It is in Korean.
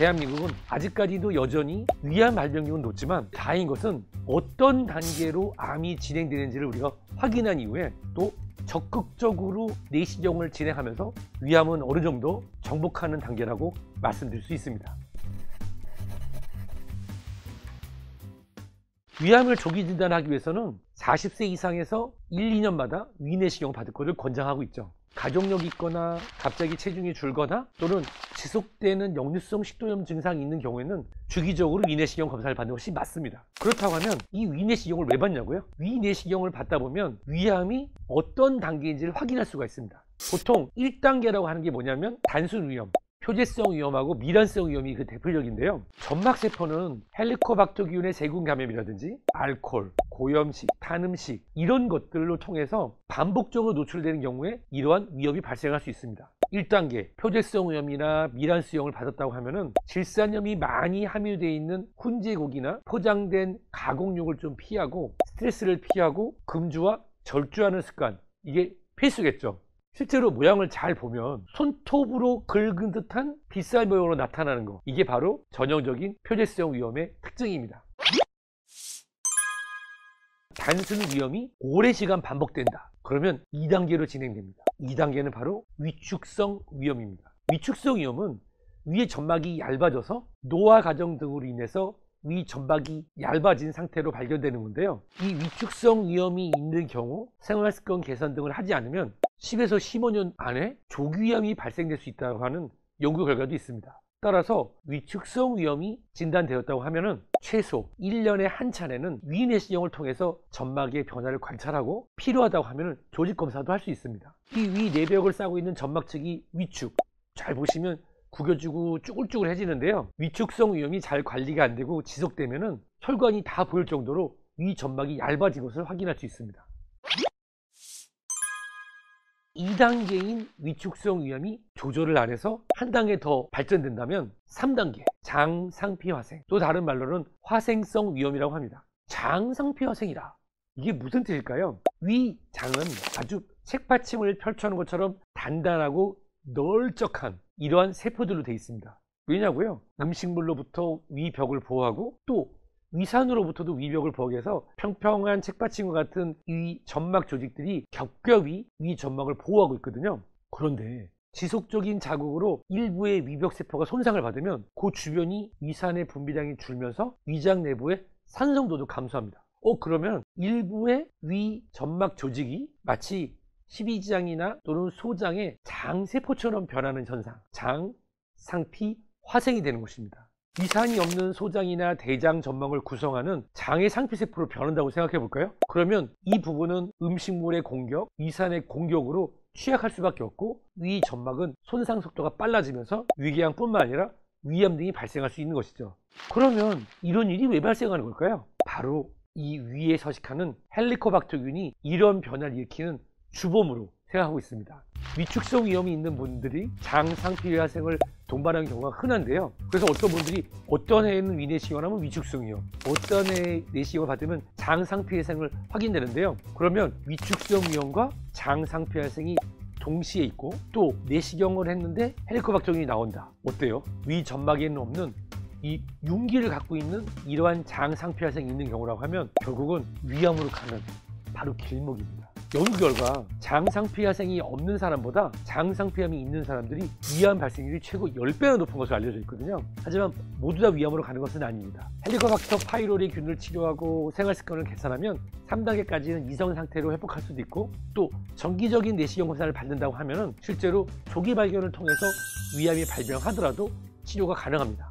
대한민국은 아직까지도 여전히 위암 발병률은 높지만 다행인 것은 어떤 단계로 암이 진행되는지를 우리가 확인한 이후에 또 적극적으로 내시경을 진행하면서 위암은 어느 정도 정복하는 단계라고 말씀드릴 수 있습니다. 위암을 조기 진단하기 위해서는 40세 이상에서 1, 2년마다 위내시경 받을 것을 권장하고 있죠. 가족력이 있거나 갑자기 체중이 줄거나 또는 지속되는 역류성 식도염 증상이 있는 경우에는 주기적으로 위내시경 검사를 받는 것이 맞습니다. 그렇다고 하면 이 위내시경을 왜 받냐고요? 위내시경을 받다 보면 위암이 어떤 단계인지를 확인할 수가 있습니다. 보통 1단계라고 하는 게 뭐냐면 단순 위염, 표재성 위험하고 미란성 위험이 그 대표적인데요. 점막세포는 헬리코박터 균의 세균 감염이라든지 알코올, 고염식, 탄음식 이런 것들로 통해서 반복적으로 노출되는 경우에 이러한 위험이 발생할 수 있습니다. 1단계 표재성 위험이나 미란수용을 받았다고 하면은 질산염이 많이 함유되어 있는 훈제고기나 포장된 가공육을 좀 피하고 스트레스를 피하고 금주와 절주하는 습관 이게 필수겠죠. 실제로 모양을 잘 보면 손톱으로 긁은 듯한 빗살 모양으로 나타나는 거 이게 바로 전형적인 표재성 위험의 특징입니다 단순 위험이 오랜 시간 반복된다. 그러면 2단계로 진행됩니다. 2단계는 바로 위축성 위험입니다. 위축성 위험은 위의 점막이 얇아져서 노화 과정 등으로 인해서 위 점막이 얇아진 상태로 발견되는 건데요. 이 위축성 위험이 있는 경우 생활 습관 개선 등을 하지 않으면 10에서 15년 안에 조기위암이 발생될 수 있다고 하는 연구 결과도 있습니다. 따라서 위축성 위험이 진단되었다고 하면 최소 1년에 한 차례는 위내시경을 통해서 점막의 변화를 관찰하고 필요하다고 하면 조직 검사도 할 수 있습니다. 이 위 내벽을 싸고 있는 점막 측이 위축 잘 보시면 구겨지고 쭈글쭈글해지는데요. 위축성 위험이 잘 관리가 안 되고 지속되면 혈관이 다 보일 정도로 위 점막이 얇아진 것을 확인할 수 있습니다. 2단계인 위축성 위험이 조절을 안 해서 한 단계 더 발전된다면 3단계 장상피 화생 또 다른 말로는 화생성 위험이라고 합니다. 장상피 화생이라 이게 무슨 뜻일까요? 위장은 아주 책받침을 펼쳐놓은 것처럼 단단하고 널쩍한 이러한 세포들로 되어 있습니다. 왜냐고요? 음식물로부터 위벽을 보호하고 또 위산으로부터도 위벽을 보호하기 위해서 평평한 책받침과 같은 위 점막 조직들이 겹겹이 위 점막을 보호하고 있거든요. 그런데 지속적인 자극으로 일부의 위벽 세포가 손상을 받으면 그 주변이 위산의 분비량이 줄면서 위장 내부의 산성도도 감소합니다. 어 그러면 일부의 위 점막 조직이 마치 12장이나 또는 소장의 장세포처럼 변하는 현상 장, 상피, 화생이 되는 것입니다 위산이 없는 소장이나 대장 점막을 구성하는 장의 상피세포로 변한다고 생각해 볼까요? 그러면 이 부분은 음식물의 공격, 위산의 공격으로 취약할 수밖에 없고 위 점막은 손상 속도가 빨라지면서 위궤양뿐만 아니라 위암 등이 발생할 수 있는 것이죠 그러면 이런 일이 왜 발생하는 걸까요? 바로 이 위에 서식하는 헬리코박터균이 이런 변화를 일으키는 주범으로 생각하고 있습니다. 위축성 위험이 있는 분들이 장상피화생을 동반하는 경우가 흔한데요. 그래서 어떤 분들이 어떤 해에는 위내시경을 하면 위축성 위험, 어떤 해에 내시경을 받으면 장상피화생을 확인되는데요. 그러면 위축성 위험과 장상피화생이 동시에 있고 또 내시경을 했는데 헬리코박터균이 나온다. 어때요? 위 점막에는 없는 이 윤기를 갖고 있는 이러한 장상피화생이 있는 경우라고 하면 결국은 위암으로 가는 바로 길목입니다. 연구 결과 장상피화생이 없는 사람보다 장상피암이 있는 사람들이 위암 발생률이 최고 10배나 높은 것으로 알려져 있거든요. 하지만 모두 다 위암으로 가는 것은 아닙니다. 헬리코박터 파이로리 균을 치료하고 생활 습관을 개선하면 3단계까지는 이성 상태로 회복할 수도 있고 또 정기적인 내시경 검사를 받는다고 하면 실제로 조기 발견을 통해서 위암이 발병하더라도 치료가 가능합니다.